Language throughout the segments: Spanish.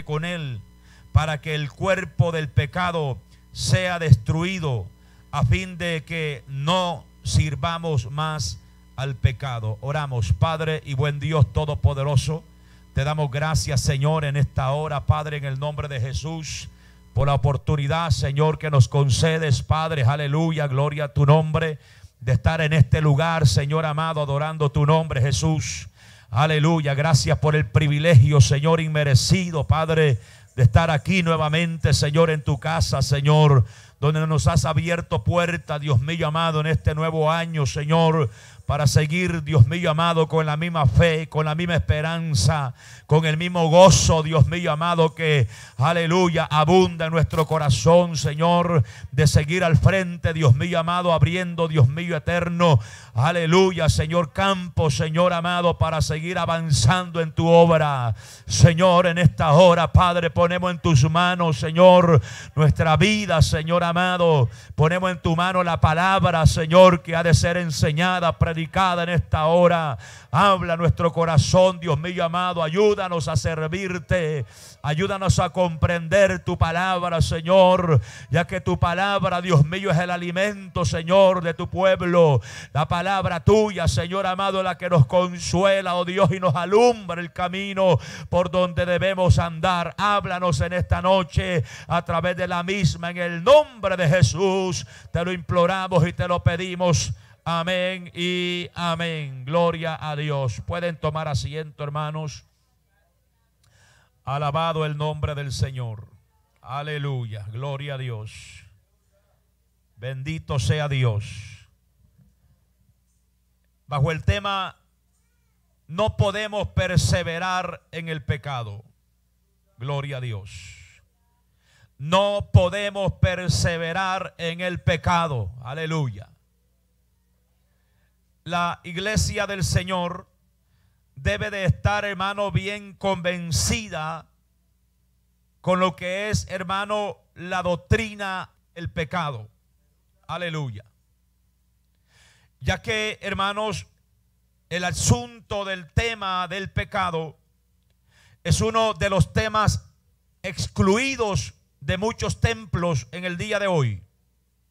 con Él, para que el cuerpo del pecado sea destruido, a fin de que no sirvamos más al pecado. Oramos, Padre y buen Dios Todopoderoso. Te damos gracias, Señor, en esta hora, Padre, en el nombre de Jesús, por la oportunidad, Señor, que nos concedes, Padre, aleluya, gloria a tu nombre, de estar en este lugar, Señor amado, adorando tu nombre, Jesús. Aleluya, gracias por el privilegio, Señor, inmerecido, Padre, de estar aquí nuevamente, Señor, en tu casa, Señor, donde nos has abierto puerta, Dios mío amado, en este nuevo año, Señor para seguir, Dios mío amado, con la misma fe, con la misma esperanza, con el mismo gozo, Dios mío amado, que, aleluya, abunda en nuestro corazón, Señor, de seguir al frente, Dios mío amado, abriendo, Dios mío eterno, aleluya, Señor Campo, Señor amado, para seguir avanzando en tu obra. Señor, en esta hora, Padre, ponemos en tus manos, Señor, nuestra vida, Señor amado, ponemos en tu mano la palabra, Señor, que ha de ser enseñada, predicada en esta hora. Habla nuestro corazón, Dios mío amado. Ayúdanos a servirte. Ayúdanos a comprender tu palabra, Señor. Ya que tu palabra, Dios mío, es el alimento, Señor, de tu pueblo. La palabra tuya, Señor amado, la que nos consuela, oh Dios, y nos alumbra el camino por donde debemos andar. Háblanos en esta noche a través de la misma. En el nombre de Jesús te lo imploramos y te lo pedimos. Amén y amén. Gloria a Dios. Pueden tomar asiento, hermanos. Alabado el nombre del Señor. Aleluya. Gloria a Dios. Bendito sea Dios. Bajo el tema, no podemos perseverar en el pecado. Gloria a Dios. No podemos perseverar en el pecado. Aleluya la iglesia del Señor debe de estar, hermano, bien convencida con lo que es, hermano, la doctrina, el pecado. Aleluya. Ya que, hermanos, el asunto del tema del pecado es uno de los temas excluidos de muchos templos en el día de hoy.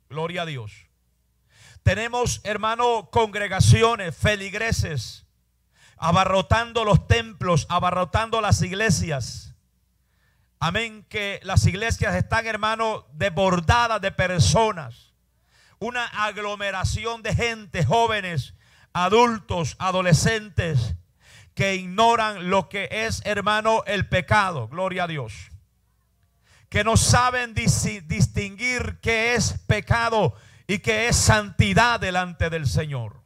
Gloria a Dios. Tenemos, hermano, congregaciones, feligreses, abarrotando los templos, abarrotando las iglesias. Amén, que las iglesias están, hermano, desbordadas de personas. Una aglomeración de gente, jóvenes, adultos, adolescentes, que ignoran lo que es, hermano, el pecado. Gloria a Dios. Que no saben distinguir qué es pecado y que es santidad delante del Señor.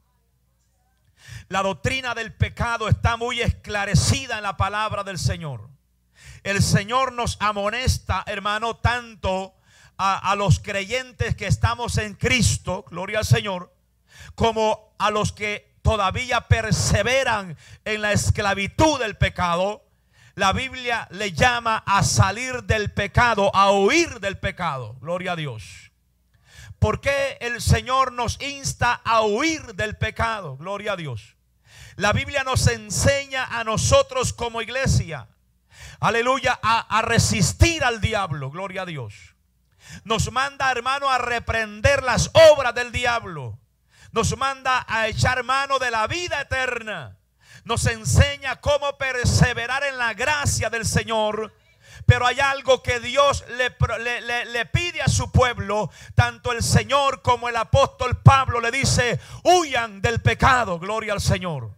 La doctrina del pecado está muy esclarecida en la palabra del Señor. El Señor nos amonesta, hermano, tanto a, a, los creyentes que estamos en Cristo, gloria al Señor, como a los que todavía perseveran en la esclavitud del pecado. La Biblia le llama a salir del pecado, a huir del pecado. Gloria a Dios. ¿Por qué el Señor nos insta a huir del pecado? Gloria a Dios. La Biblia nos enseña a nosotros como iglesia, aleluya, a, resistir al diablo. Gloria a Dios. Nos manda, hermano, a reprender las obras del diablo. Nos manda a echar mano de la vida eterna. Nos enseña cómo perseverar en la gracia del Señor pero hay algo que Dios le, le, pide a su pueblo. Tanto el Señor como el apóstol Pablo le dice, huyan del pecado, gloria al Señor.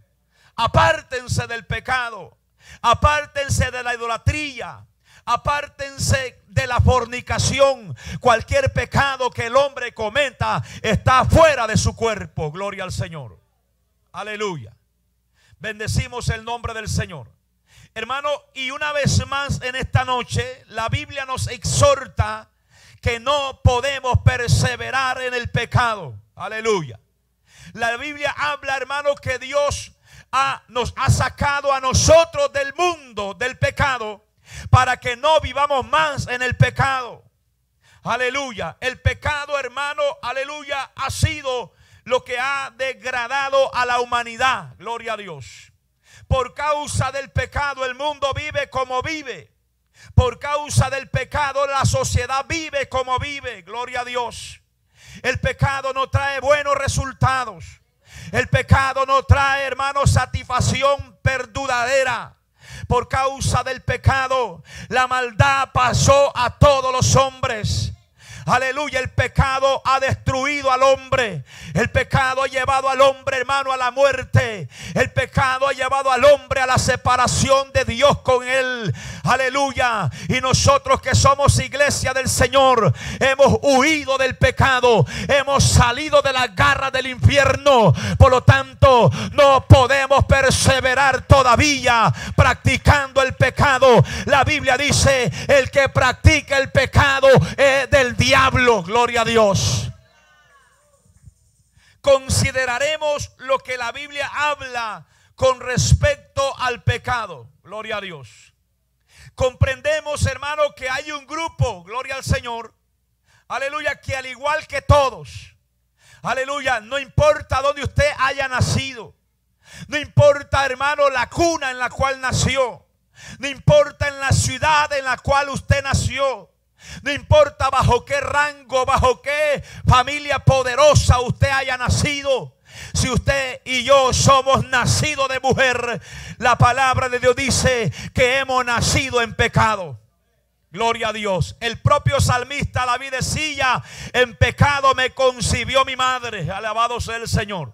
Apártense del pecado. Apártense de la idolatría. Apártense de la fornicación. Cualquier pecado que el hombre cometa está fuera de su cuerpo. Gloria al Señor. Aleluya. Bendecimos el nombre del Señor. Hermano, y una vez más en esta noche, la Biblia nos exhorta que no podemos perseverar en el pecado. Aleluya. La Biblia habla, hermano, que Dios nos ha sacado a nosotros del mundo del pecado para que no vivamos más en el pecado. Aleluya. El pecado, hermano, aleluya, ha sido lo que ha degradado a la humanidad. Gloria a Dios. Por causa del pecado el mundo vive como vive. Por causa del pecado la sociedad vive como vive. Gloria a Dios. El pecado no trae buenos resultados. El pecado no trae, hermano, satisfacción perdudadera. Por causa del pecado, la maldad pasó a todos los hombres. Aleluya, el pecado ha destruido al hombre. El pecado ha llevado al hombre, hermano, a la muerte. El pecado ha llevado al hombre a la separación de Dios con él. Aleluya. Y nosotros que somos iglesia del Señor, hemos huido del pecado. Hemos salido de la garra del infierno. Por lo tanto, no podemos perseverar todavía practicando el pecado. La Biblia dice, el que practica el pecado es del diablo gloria a Dios. Consideraremos lo que la Biblia habla con respecto al pecado, gloria a Dios. Comprendemos, hermano, que hay un grupo, gloria al Señor, aleluya, que al igual que todos, aleluya, no importa dónde usted haya nacido, no importa, hermano, la cuna en la cual nació, no importa en la ciudad en la cual usted nació, no importa bajo qué rango, bajo qué familia poderosa usted haya nacido. Si usted y yo somos nacidos de mujer, la palabra de Dios dice que hemos nacido en pecado. Gloria a Dios. El propio salmista David decía, en pecado me concibió mi madre. Alabado sea el Señor.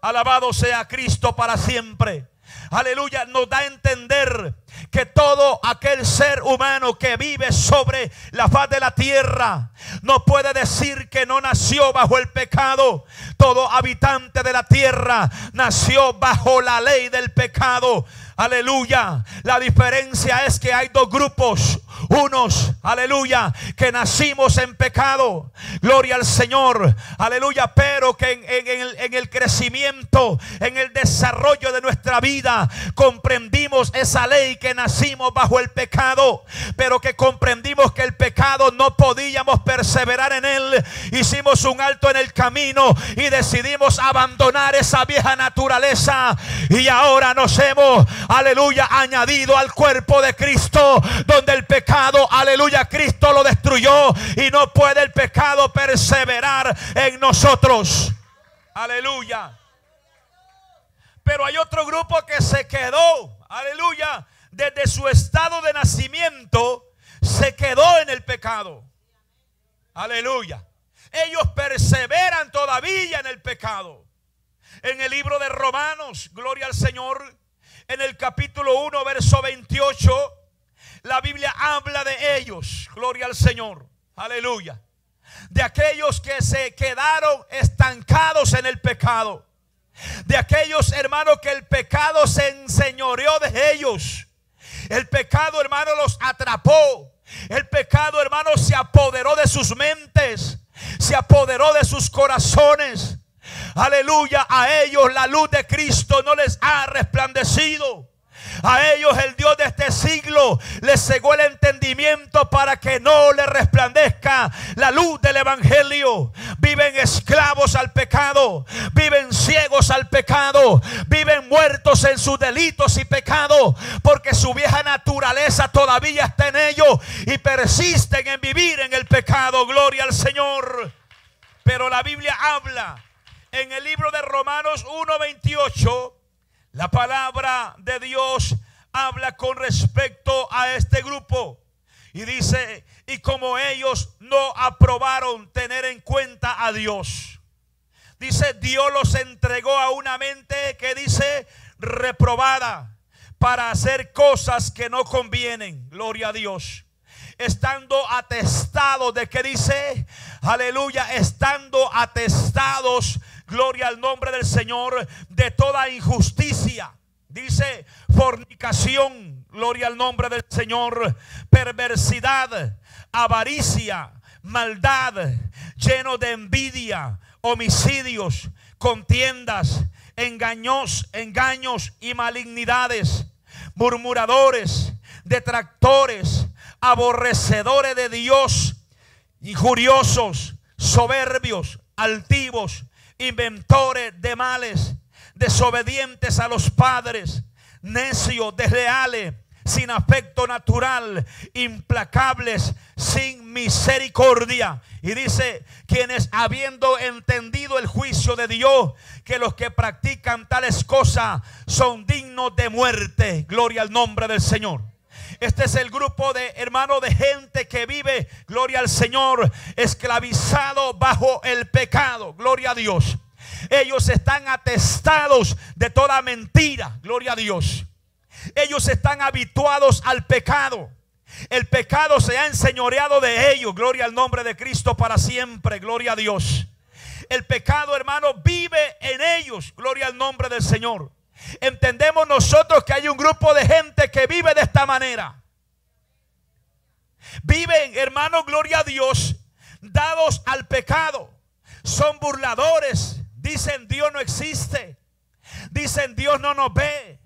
Alabado sea Cristo para siempre. Aleluya, nos da a entender que todo aquel ser humano que vive sobre la faz de la tierra no puede decir que no nació bajo el pecado. Todo habitante de la tierra nació bajo la ley del pecado. Aleluya. La diferencia es que hay dos grupos. Unos, aleluya, que nacimos en pecado. Gloria al Señor. Aleluya. Pero que en, el, crecimiento, en el desarrollo de nuestra vida, comprendimos esa ley que nacimos bajo el pecado. Pero que comprendimos que el pecado no podíamos perseverar en él. Hicimos un alto en el camino y decidimos abandonar esa vieja naturaleza. Y ahora nos hemos aleluya, añadido al cuerpo de Cristo, donde el pecado, aleluya, Cristo lo destruyó y no puede el pecado perseverar en nosotros. Aleluya. Pero hay otro grupo que se quedó, aleluya, desde su estado de nacimiento, se quedó en el pecado. Aleluya. Ellos perseveran todavía en el pecado. En el libro de Romanos, gloria al Señor, en el capítulo 1, verso 28, la Biblia habla de ellos. Gloria al Señor. Aleluya. De aquellos que se quedaron estancados en el pecado. De aquellos hermanos que el pecado se enseñoreó de ellos. El pecado, hermano, los atrapó. El pecado, hermano, se apoderó de sus mentes. Se apoderó de sus corazones. Aleluya, a ellos la luz de Cristo no les ha resplandecido. A ellos el Dios de este siglo les cegó el entendimiento para que no les resplandezca la luz del Evangelio. Viven esclavos al pecado, viven ciegos al pecado, viven muertos en sus delitos y pecados, porque su vieja naturaleza todavía está en ellos y persisten en vivir en el pecado. Gloria al Señor. Pero la Biblia habla en el libro de Romanos 1.28, la palabra de Dios habla con respecto a este grupo. Y dice, y como ellos no aprobaron tener en cuenta a Dios. Dice, Dios los entregó a una mente que dice reprobada para hacer cosas que no convienen. Gloria a Dios estando atestados de que dice, aleluya, estando atestados gloria al nombre del Señor, de toda injusticia. Dice fornicación, gloria al nombre del Señor, perversidad, avaricia, maldad, lleno de envidia, homicidios, contiendas, engaños, engaños y malignidades, murmuradores, detractores, aborrecedores de Dios, injuriosos, soberbios, altivos, inventores de males, desobedientes a los padres, necios, desleales, sin afecto natural, implacables, sin misericordia. Y dice, quienes habiendo entendido el juicio de Dios, que los que practican tales cosas son dignos de muerte. Gloria al nombre del Señor. Este es el grupo de hermanos de gente que vive, gloria al Señor, esclavizado bajo el pecado. Gloria a Dios. Ellos están atestados de toda mentira. Gloria a Dios. Ellos están habituados al pecado. El pecado se ha enseñoreado de ellos. Gloria al nombre de Cristo para siempre. Gloria a Dios. El pecado, hermano, vive en ellos. Gloria al nombre del Señor. Entendemos nosotros que hay un grupo de gente que vive de esta manera. Viven, hermano, gloria a Dios, dados al pecado. Son burladores. Dicen Dios no existe. Dicen Dios no nos ve.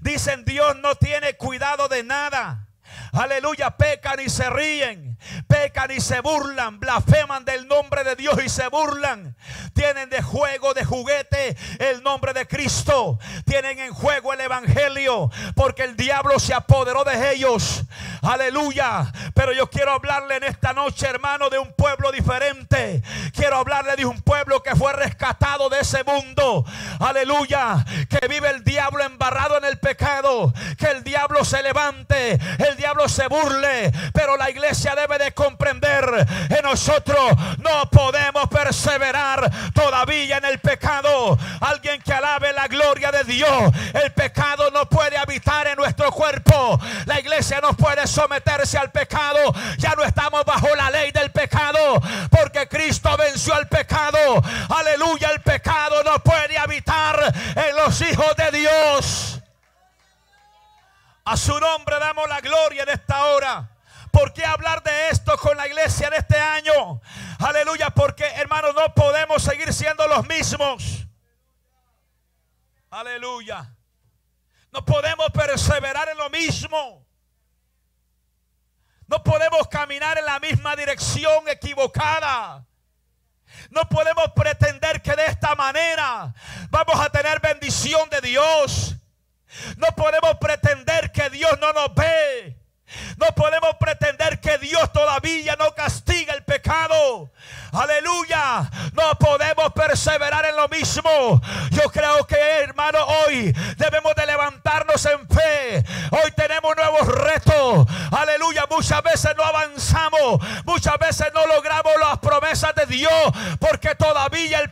Dicen Dios no tiene cuidado de nada. Aleluya, pecan y se ríen, pecan y se burlan, blasfeman del nombre de Dios y se burlan. Tienen de juego, de juguete el nombre de Cristo. Tienen en juego el Evangelio porque el diablo se apoderó de ellos. Aleluya. Pero yo quiero hablarle en esta noche, hermano, de un pueblo diferente. Quiero hablarle de un pueblo que fue rescatado de ese mundo. Aleluya. Que vive el diablo embarrado en el pecado. Que el diablo se levante. El diablo se burle. Pero la iglesia debe de comprender. En nosotros no podemos perseverar todavía en el pecado. Alguien que alabe la gloria de Dios. El pecado no puede habitar en nuestro cuerpo. La iglesia no puede someterse al pecado. Ya no estamos bajo la ley del pecado. Porque Cristo venció al pecado. Aleluya. El pecado no puede habitar en los hijos de Dios. A su nombre damos la gloria en esta hora. ¿Por qué hablar de esto con la iglesia en este año? Aleluya, porque hermanos no podemos seguir siendo los mismos. Aleluya. No podemos perseverar en lo mismo. No podemos caminar en la misma dirección equivocada. No podemos pretender que de esta manera vamos a tener bendición de Dios. No podemos pretender que Dios no nos ve. No podemos pretender que Dios todavía no castiga el pecado. Aleluya. No podemos perseverar en lo mismo. Yo creo que, hermano, hoy debemos de levantarnos en fe. Hoy tenemos nuevos retos. Aleluya. Muchas veces no avanzamos. Muchas veces no logramos las promesas de Dios. Porque todavía el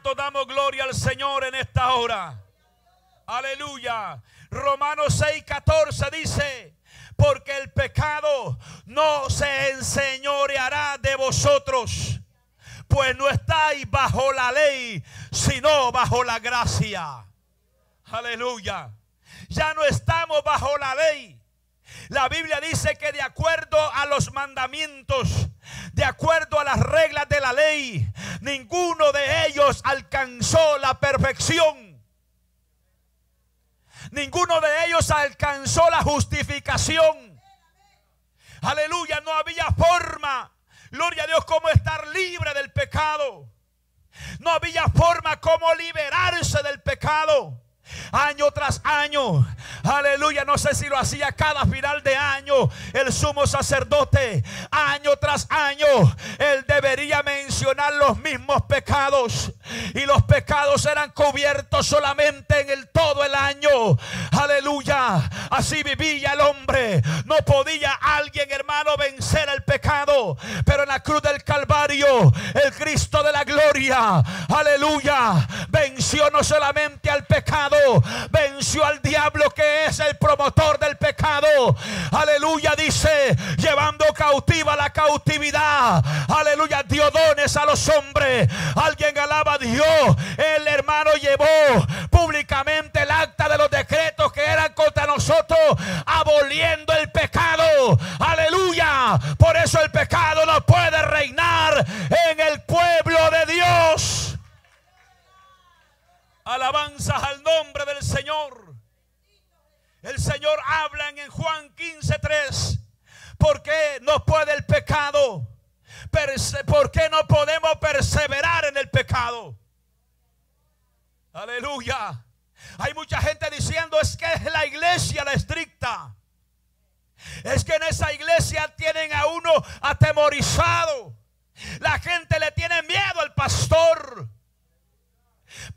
¿Cuánto damos gloria al Señor en esta hora? Aleluya. Romanos 6:14 dice, porque el pecado no se enseñoreará de vosotros, pues no estáis bajo la ley, sino bajo la gracia. Aleluya. Ya no estamos bajo la ley. La Biblia dice que de acuerdo a los mandamientos, de acuerdo a las reglas de la ley, ninguno de ellos alcanzó la perfección. Ninguno de ellos alcanzó la justificación. Aleluya, no había forma, gloria a Dios, como estar libre del pecado. No había forma como liberarse del pecado año tras año. Aleluya, no sé si lo hacía cada final de año el sumo sacerdote. Año tras año, él debería mencionar los mismos pecados. Y los pecados eran cubiertos solamente en el todo el año. Aleluya, así vivía el hombre. No podía alguien, hermano, vencer el pecado. Pero en la cruz del Calvario, el Cristo de la gloria, aleluya, no solamente al pecado, venció al diablo que es el promotor del pecado. Aleluya, dice, llevando cautiva la cautividad. Aleluya, dio dones a los hombres. Alguien alaba a Dios. El hermano llevó públicamente el acta de los decretos que eran contra nosotros, aboliendo el pecado. Aleluya. Por eso el pecado no puede Alabanzas al nombre del Señor. El Señor hablan en Juan 15:3. ¿Por qué no puede el pecado? ¿Por qué no podemos perseverar en el pecado? Aleluya. Hay mucha gente diciendo es que es la iglesia la estricta. Es que en esa iglesia tienen a uno atemorizado. La gente le tiene miedo al pastor.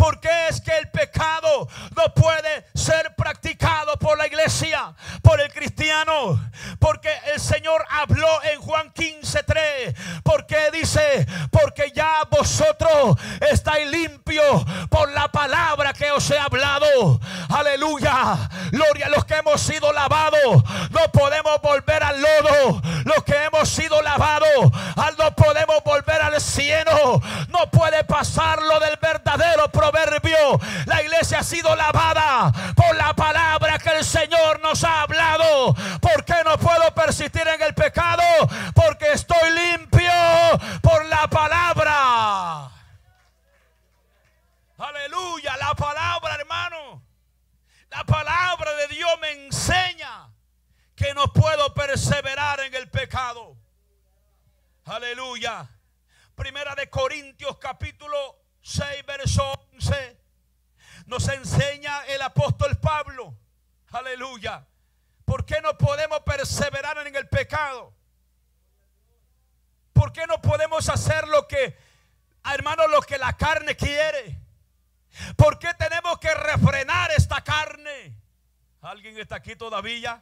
Porque es que el pecado no puede ser practicado por la iglesia, por el cristiano. Porque el Señor habló en Juan 15:3. Porque dice, porque ya vosotros estáis limpios por la palabra que os he hablado. Aleluya. Gloria a los que hemos sido lavados. No podemos volver al lodo. Los que hemos sido lavados, no podemos volver al cielo. No puede pasar lo del verdadero La iglesia ha sido lavada por la palabra que el Señor nos ha hablado. ¿Por qué no puedo persistir en el pecado? Porque estoy limpio por la palabra. Aleluya, la palabra, hermano. La palabra de Dios me enseña que no puedo perseverar en el pecado. Aleluya. Primera de Corintios capítulo 6, verso 11, nos enseña el apóstol Pablo. Aleluya. ¿Por qué no podemos perseverar en el pecado? ¿Por qué no podemos hacer lo que, hermano, lo que la carne quiere? ¿Por qué tenemos que refrenar esta carne? ¿Alguien está aquí todavía?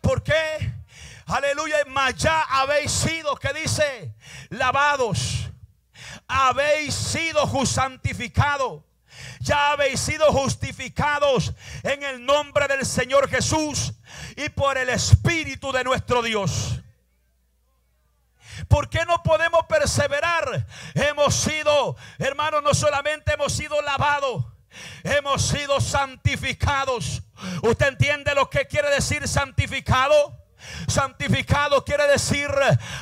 ¿Por qué? Aleluya, mas ya habéis sido, que dice, lavados habéis sido santificados. Ya habéis sido justificados en el nombre del Señor Jesús y por el Espíritu de nuestro Dios. ¿Por qué no podemos perseverar? Hemos sido, hermanos, no solamente hemos sido lavados, hemos sido santificados. ¿Usted entiende lo que quiere decir santificado? Santificado quiere decir,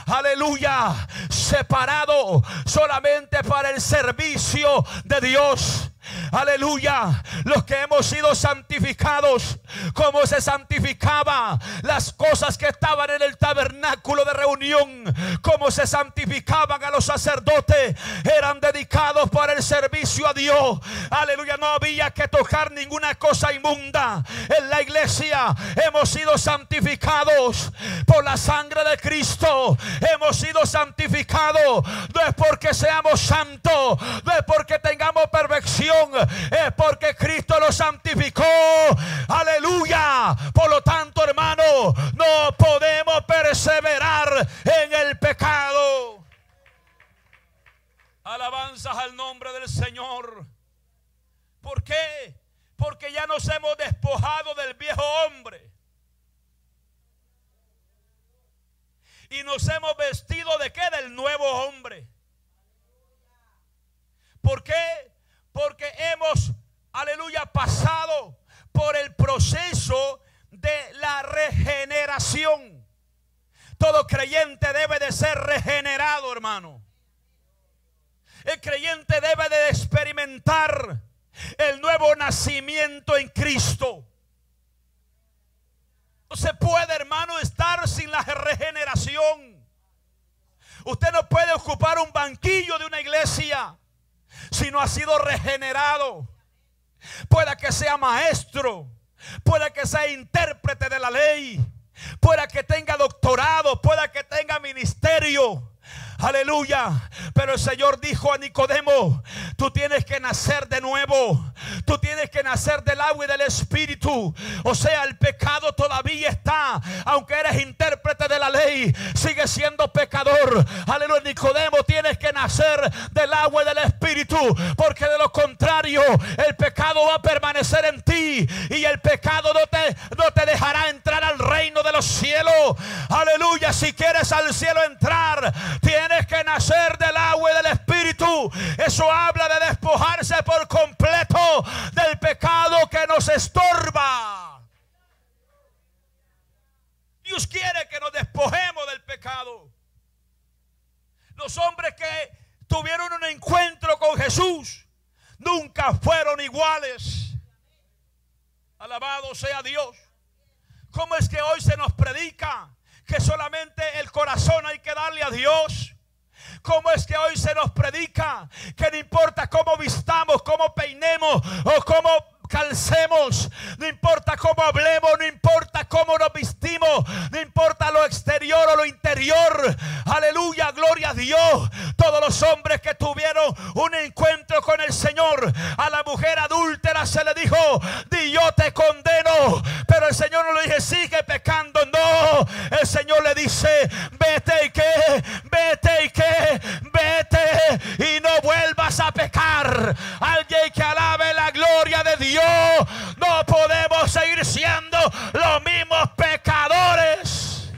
aleluya, separado solamente para el servicio de Dios. Aleluya. Los que hemos sido santificados. Como se santificaba las cosas que estaban en el tabernáculo de reunión. Como se santificaban a los sacerdotes. Eran dedicados para el servicio a Dios. Aleluya. No había que tocar ninguna cosa inmunda. En la iglesia hemos sido santificados por la sangre de Cristo. Hemos sido santificados. No es porque seamos santos. No es porque tengamos perfección es porque Cristo lo santificó. Aleluya. Por lo tanto, hermano, no podemos perseverar en el pecado. Alabanzas al nombre del Señor. ¿Por qué? Porque ya nos hemos despojado del viejo hombre. Y nos hemos vestido de qué? Del nuevo hombre. ¿Por qué? Porque hemos, aleluya, pasado por el proceso de la regeneración. Todo creyente debe de ser regenerado, hermano. El creyente debe de experimentar el nuevo nacimiento en Cristo. No se puede, hermano, estar sin la regeneración. Usted no puede ocupar un banquillo de una iglesia si no ha sido regenerado. Pueda que sea maestro, pueda que sea intérprete de la ley, pueda que tenga doctorado, pueda que tenga ministerio. Aleluya. Pero el Señor dijo a Nicodemo, tú tienes que nacer de nuevo. Tú tienes que nacer del agua y del espíritu. O sea, el pecado todavía está. Aunque eres intérprete de la ley, sigue siendo pecador. Aleluya. Nicodemo, tienes que nacer del agua y del espíritu. Porque de lo contrario, el pecado va a permanecer en ti. Y el pecado no te, no te dejará entrar al reino de los cielos. Aleluya. Si quieres al cielo entrar, tienes que nacer del agua y del espíritu. Eso habla de despojarse por completo del pecado que nos estorba. Dios quiere que nos despojemos del pecado. Los hombres que tuvieron un encuentro con Jesús nunca fueron iguales. Alabado sea Dios. hoy se nos predica que solamente el corazón hay que darle a Dios? ¿Cómo es que hoy se nos predica que no importa cómo vistamos, cómo peinemos o cómo calcemos, no importa cómo hablemos, no importa cómo nos vistimos, no importa lo exterior o lo interior. Aleluya, gloria a Dios. Todos los hombres que tuvieron un encuentro con el Señor, a la mujer adúltera se le dijo, di yo te condeno. Pero el Señor no le dije, sigue pecando. No, el Señor le dice, vete y que, vete y que, vete y no vuelvas a pecar. Alguien que alabe la gloria de Dios no podemos seguir siendo los mismos pecadores.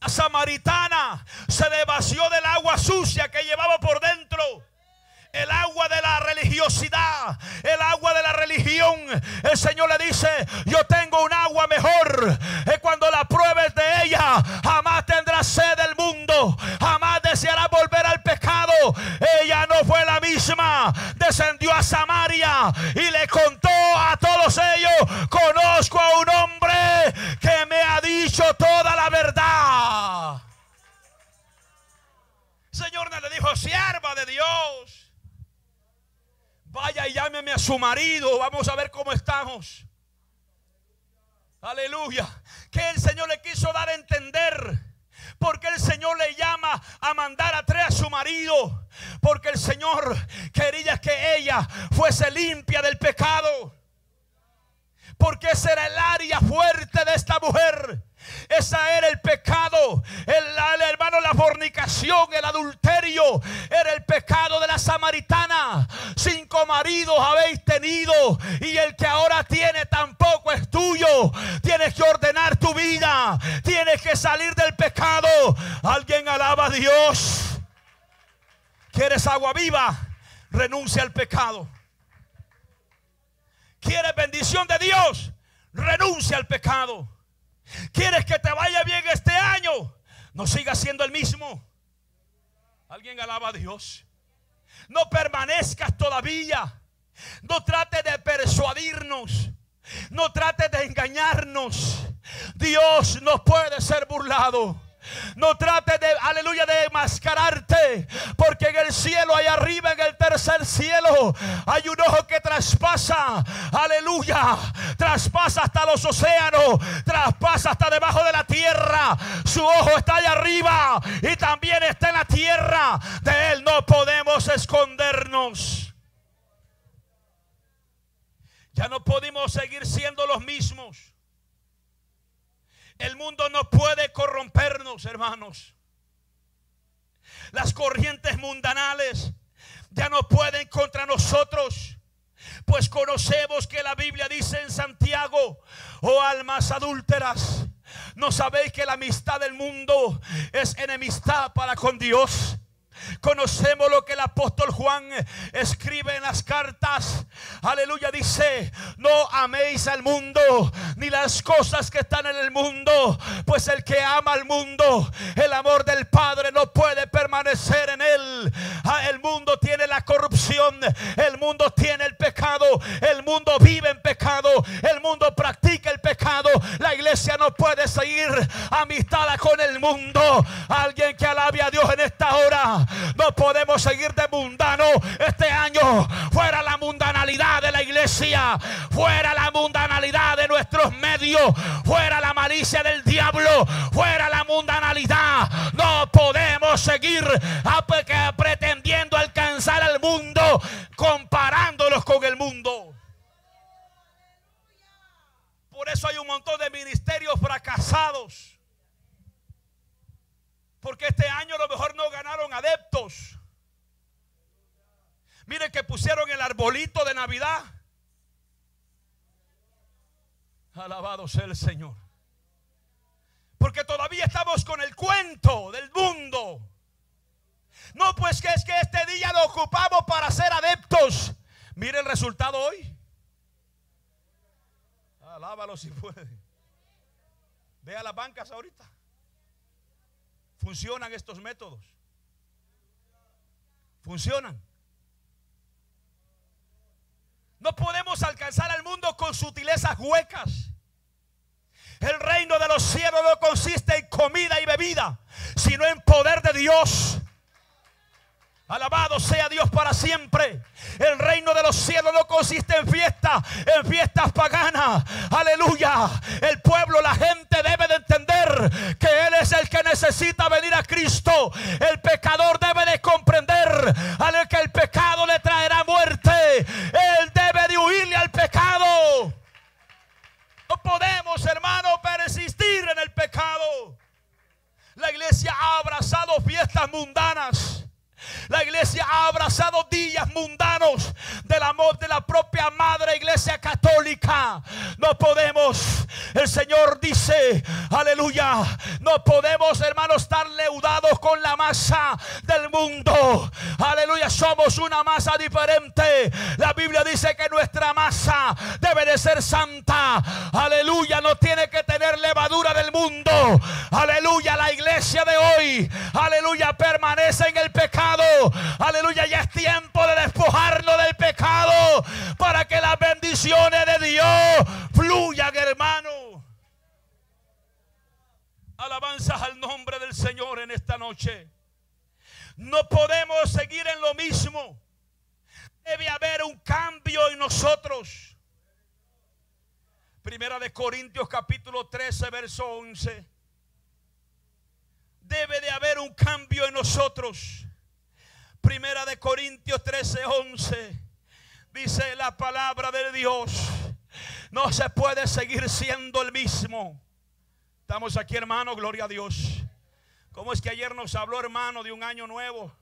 La samaritana se devació del agua sucia que llevaba por dentro el agua de la religiosidad, el agua de la religión. El Señor le dice, yo tengo un agua mejor. Y cuando la pruebes de ella, Descendió a Samaria y le contó a todos ellos, conozco a un hombre que me ha dicho toda la verdad. Señor le dijo, sierva de Dios Vaya y llámeme a su marido. Vamos a ver cómo estamos. Aleluya. Que el Señor le quiso dar a entender. Porque el Señor le llama a mandar a tres a su marido. Porque el Señor quería que ella fuese limpia del pecado. Porque ese era el área fuerte de esta mujer. Esa era el pecado. El, hermano, la fornicación, el adulterio. Era el pecado de la samaritana. Cinco maridos habéis tenido. Y el que ahora tiene tampoco es tuyo. Tienes que ordenar tu vida. Tienes que salir del pecado. Alguien alaba a Dios. ¿Quieres agua viva? Renuncia al pecado. ¿Quieres bendición de Dios? Renuncia al pecado. ¿Quieres que te vaya bien este año? No sigas siendo el mismo. Alguien alaba a Dios. No permanezcas todavía. No trate de persuadirnos. No trate de engañarnos. Dios no puede ser burlado. No trate de, aleluya, de mascararte. Porque en el cielo, allá arriba, en el tercer cielo, hay un ojo que traspasa. Aleluya. Traspasa hasta los océanos. Traspasa hasta debajo de la tierra. Su ojo está allá arriba. Y también está en la tierra. De él no podemos escondernos. Ya no podemos seguir siendo los mismos. El mundo no puede corrompernos, hermanos. Las corrientes mundanales ya no pueden contra nosotros. Pues conocemos que la Biblia dice en Santiago, oh almas adúlteras, ¿no sabéis que la amistad del mundo es enemistad para con Dios? Conocemos lo que el apóstol Juan escribe en las cartas. Aleluya, dice, no améis al mundo ni las cosas que están en el mundo, pues el que ama al mundo, el amor del Padre no puede permanecer en él. Ah, el mundo tiene la corrupción, el mundo tiene el pecado, el mundo vive en pecado, el mundo practica el pecado. La iglesia no puede seguir amistada con el mundo. Alguien podemos seguir de mundano este año. Fuera la mundanalidad de la iglesia. Fuera la mundanalidad de nuestros medios. Fuera la malicia del diablo. Fuera la mundanalidad. No podemos seguir pretendiendo alcanzar al mundo comparándolos con el mundo. Por eso hay un montón de ministerios fracasados porque este año a lo mejor no ganaron adeptos. Miren que pusieron el arbolito de Navidad. Alabado sea el Señor. Porque todavía estamos con el cuento del mundo. No, pues que es que este día lo ocupamos para ser adeptos. Mire el resultado hoy. Alábalo si puede. Ve a las bancas ahorita. ¿Funcionan estos métodos? ¿Funcionan? No podemos alcanzar al mundo con sutilezas huecas. El reino de los cielos no consiste en comida y bebida, sino en poder de Dios. Alabado sea Dios para siempre. El reino de los cielos no consiste en fiestas, en fiestas paganas. Aleluya. El pueblo, la gente debe de entender que Él es el que necesita venir a Cristo. El pecador debe de comprender al que el pecado le traerá muerte. Él debe de huirle al pecado. No podemos, hermano, persistir en el pecado. La iglesia ha abrazado fiestas mundanas. La iglesia ha abrazado días mundanos del amor de la propia madre iglesia católica. No podemos, el Señor dice, aleluya, no podemos, hermanos, estar leudados con la masa del mundo. Aleluya, somos una masa diferente. La Biblia dice que nuestra masa debe de ser santa. Aleluya, no tiene que tener levadura del mundo. Aleluya, la iglesia de hoy, aleluya, permanece en el pecado Aleluya, ya es tiempo de despojarnos del pecado para que las bendiciones de Dios fluyan, hermano. Alabanzas al nombre del Señor en esta noche. No podemos seguir en lo mismo. Debe haber un cambio en nosotros. Primera de Corintios capítulo 13, verso 11. Debe de haber un cambio en nosotros. Primera de Corintios 13, 11. Dice la palabra de Dios. No se puede seguir siendo el mismo. Estamos aquí, hermano, gloria a Dios. ¿Cómo es que ayer nos habló, hermano, de un año nuevo?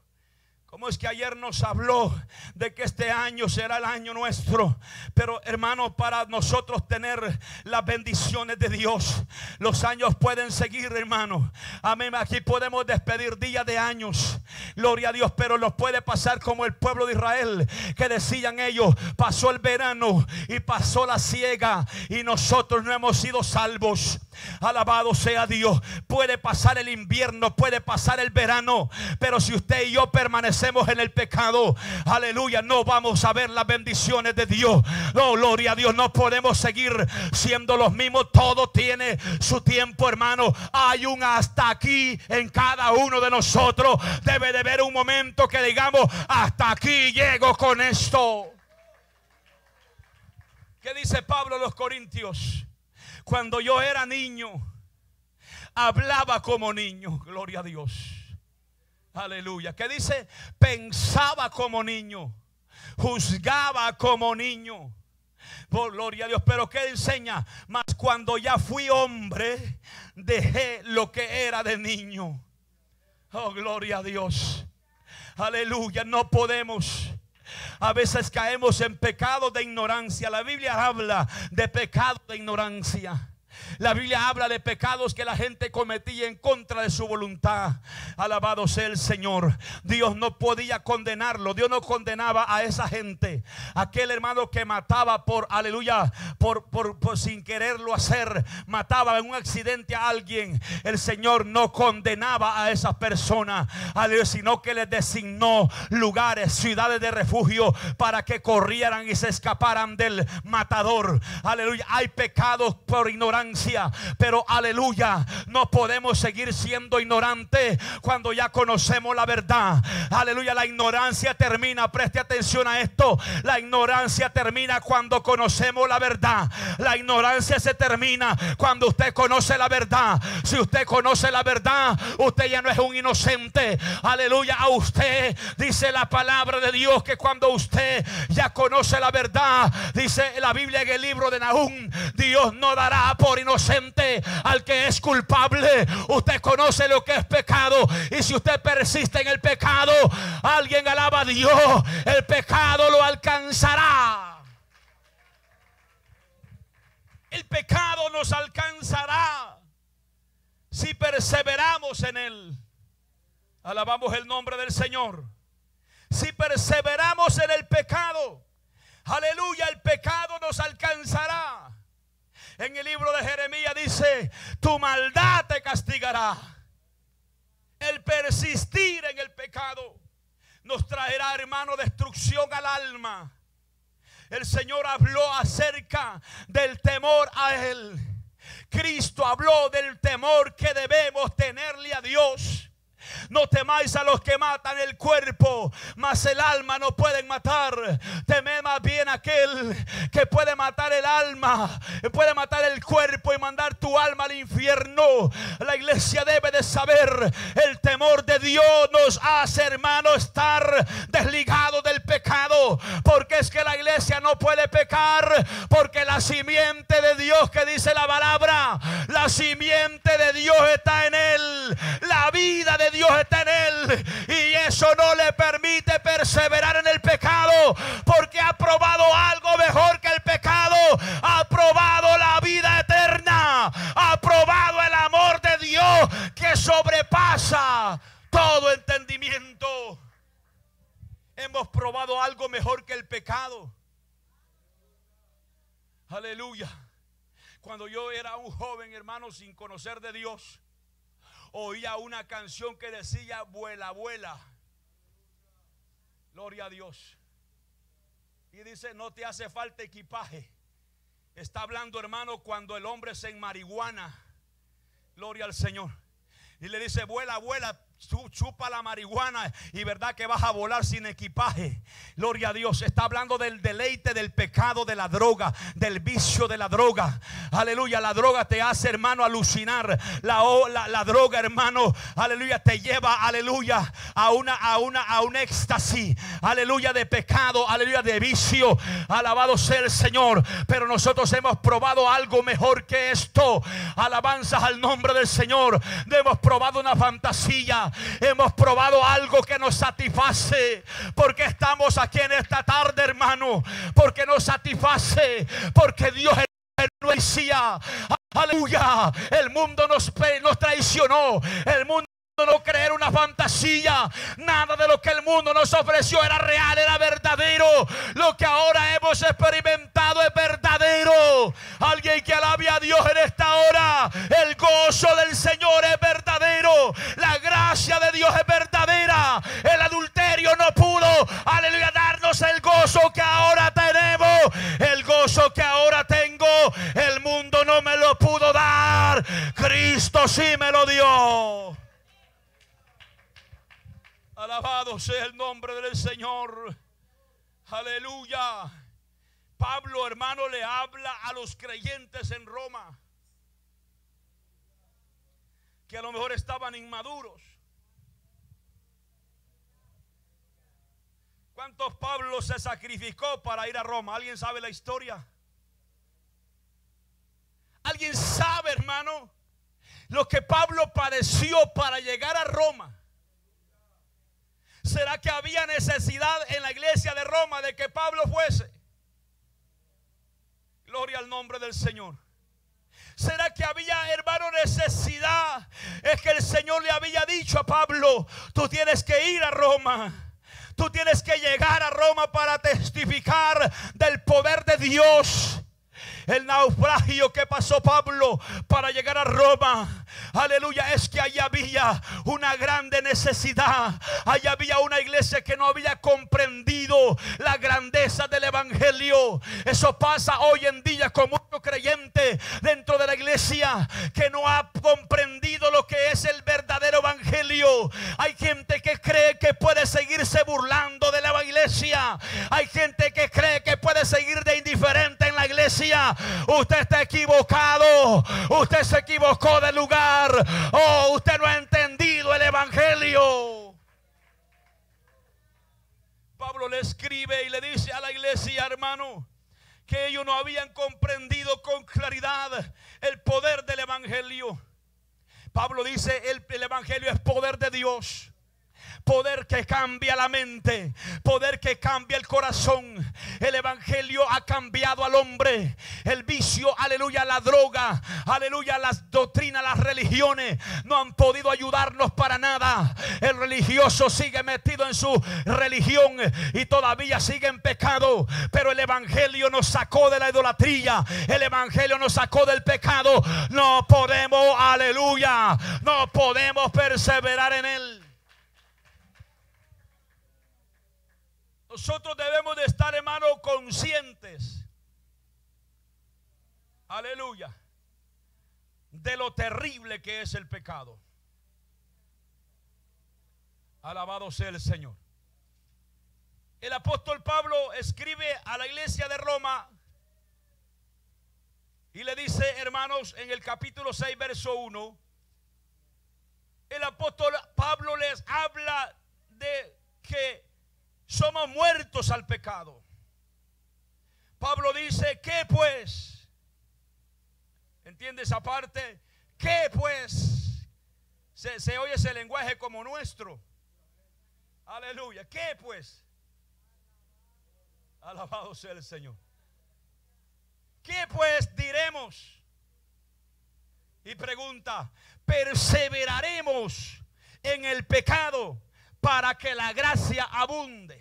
Como es que ayer nos habló de que este año será el año nuestro? Pero hermano, para nosotros tener las bendiciones de Dios, los años pueden seguir, hermano. Amén. Aquí podemos despedir días de años. Gloria a Dios, pero nos puede pasar como el pueblo de Israel, que decían ellos, pasó el verano y pasó la siega y nosotros no hemos sido salvos. Alabado sea Dios. Puede pasar el invierno, puede pasar el verano, pero si usted y yo permanecemos en el pecado, aleluya, no vamos a ver las bendiciones de Dios. No, gloria a Dios, no podemos seguir siendo los mismos. Todo tiene su tiempo, hermano. Hay un hasta aquí en cada uno de nosotros. Debe de haber un momento que digamos, hasta aquí llego con esto. ¿Qué dice Pablo a los Corintios? Cuando yo era niño, hablaba como niño. Gloria a Dios. Aleluya. ¿Qué dice? Pensaba como niño. Juzgaba como niño. Por gloria a Dios. Pero ¿qué enseña? Mas cuando ya fui hombre, dejé lo que era de niño. Oh, gloria a Dios. Aleluya. No podemos a veces caemos en pecado de ignorancia. La Biblia habla de pecado de ignorancia. La Biblia habla de pecados que la gente cometía en contra de su voluntad. Alabado sea el Señor. Dios no podía condenarlo. Dios no condenaba a esa gente. Aquel hermano que mataba por, aleluya, por, por, sin quererlo hacer, mataba en un accidente a alguien. El Señor no condenaba a esa persona, sino que les designó lugares, ciudades de refugio para que corrieran y se escaparan del matador. Aleluya. Hay pecados por ignorancia pero aleluya, no podemos seguir siendo ignorantes cuando ya conocemos la verdad. Aleluya, la ignorancia termina, preste atención a esto. La ignorancia termina cuando conocemos la verdad. La ignorancia se termina cuando usted conoce la verdad. Si usted conoce la verdad, usted ya no es un inocente. Aleluya, a usted dice la palabra de Dios que cuando usted ya conoce la verdad, dice la Biblia en el libro de Nahum, Dios no dará por inocente al que es culpable. Usted conoce lo que es pecado. Y si usted persiste en el pecado, alguien alaba a Dios, el pecado lo alcanzará. El pecado nos alcanzará si perseveramos en él. Alabamos el nombre del Señor. Si perseveramos en el pecado, aleluya, el pecado nos alcanzará en el libro de Jeremías dice, tu maldad te castigará. El persistir en el pecado nos traerá, hermano, destrucción al alma. El Señor habló acerca del temor a Él Cristo habló del temor que debemos tenerle a Dios. No temáis a los que matan el cuerpo, mas el alma no pueden matar. Temed más bien aquel que puede matar el alma, puede matar el cuerpo y mandar tu alma al infierno. La iglesia debe de saber, el temor de Dios nos hace, hermano, estar desligado del pecado. Porque es que la iglesia no puede pecar, porque la simiente de Dios que dice la palabra, la simiente de Dios está en él. La vida de Dios está en él. Y eso no le permite perseverar en el pecado. Porque ha probado algo mejor que el pecado. Ha probado la vida eterna. Ha probado el amor de Dios que sobrepasa todo entendimiento. Hemos probado algo mejor que el pecado. Aleluya. Cuando yo era un joven hermano sin conocer de Dios, oía una canción que decía, vuela, vuela. Gloria a Dios. Y dice, no te hace falta equipaje. Está hablando, hermano, cuando el hombre se en marihuana. Gloria al Señor. Y le dice, vuela, vuela, chupa la marihuana y verdad que vas a volar sin equipaje. Gloria a Dios. Está hablando del deleite del pecado de la droga, del vicio de la droga. Aleluya. La droga te hace, hermano, alucinar. La, la, droga, hermano, aleluya, te lleva, aleluya, a una, a una, a un éxtasis. Aleluya de pecado, aleluya de vicio. Alabado sea el Señor. Pero nosotros hemos probado algo mejor que esto. Alabanzas al nombre del Señor. Hemos probado una fantasía hemos probado algo que nos satisface. Porque estamos aquí en esta tarde, hermano. Porque nos satisface. Porque Dios aleluya, el mundo nos, nos traicionó, el mundo no creer una fantasía. Nada de lo que el mundo nos ofreció era real, era verdadero. Lo que ahora hemos experimentado es verdadero. Alguien que alabe a Dios en esta hora. El gozo del Señor es verdadero. La gracia de Dios es verdadera. El adulterio no pudo, aleluya, darnos el gozo que ahora tenemos. El gozo que ahora tengo, el mundo no me lo pudo dar. Cristo sí me lo dio. Alabado sea el nombre del Señor. Aleluya. Pablo, hermano, le habla a los creyentes en Roma que a lo mejor estaban inmaduros. ¿Cuántos Pablo se sacrificó para ir a Roma? ¿Alguien sabe la historia? ¿Alguien sabe, hermano, lo que Pablo padeció para llegar a Roma? ¿Será que había necesidad en la iglesia de Roma de que Pablo fuese? Gloria al nombre del Señor. ¿Será que había, hermano, necesidad? Es que el Señor le había dicho a Pablo, tú tienes que ir a Roma. Tú tienes que llegar a Roma para testificar del poder de Dios el naufragio que pasó Pablo para llegar a Roma. Aleluya, es que allí había una grande necesidad. Allí había una iglesia que no había comprendido la grandeza del Evangelio. Eso pasa hoy en día con muchos creyentes dentro de la iglesia que no ha comprendido lo que es el verdadero Evangelio. Hay gente que cree que puede seguirse burlando de la iglesia. Hay gente que cree que puede seguir de indiferente en la iglesia usted está equivocado. Usted se equivocó de lugar. Oh, usted no ha entendido el Evangelio. Pablo le escribe y le dice a la iglesia, hermano, que ellos no habían comprendido con claridad el poder del Evangelio. Pablo dice, el, el Evangelio es poder de Dios poder que cambia la mente, poder que cambia el corazón. El Evangelio ha cambiado al hombre. El vicio, aleluya, la droga, aleluya, las doctrinas, las religiones no han podido ayudarnos para nada. El religioso sigue metido en su religión y todavía sigue en pecado. Pero el Evangelio nos sacó de la idolatría. El Evangelio nos sacó del pecado. No podemos, aleluya, no podemos perseverar en él. Nosotros debemos de estar, hermano, conscientes. Aleluya. de lo terrible que es el pecado. Alabado sea el Señor. El apóstol Pablo escribe a la iglesia de Roma y le dice, hermanos, en el capítulo 6, verso 1, el apóstol Pablo les habla de que somos muertos al pecado. Pablo dice, ¿qué pues? ¿Entiende esa parte? ¿Qué pues? Se, se oye ese lenguaje como nuestro. Aleluya. ¿Qué pues? Alabado sea el Señor. ¿Qué pues diremos? Y pregunta, perseveraremos en el pecado para que la gracia abunde.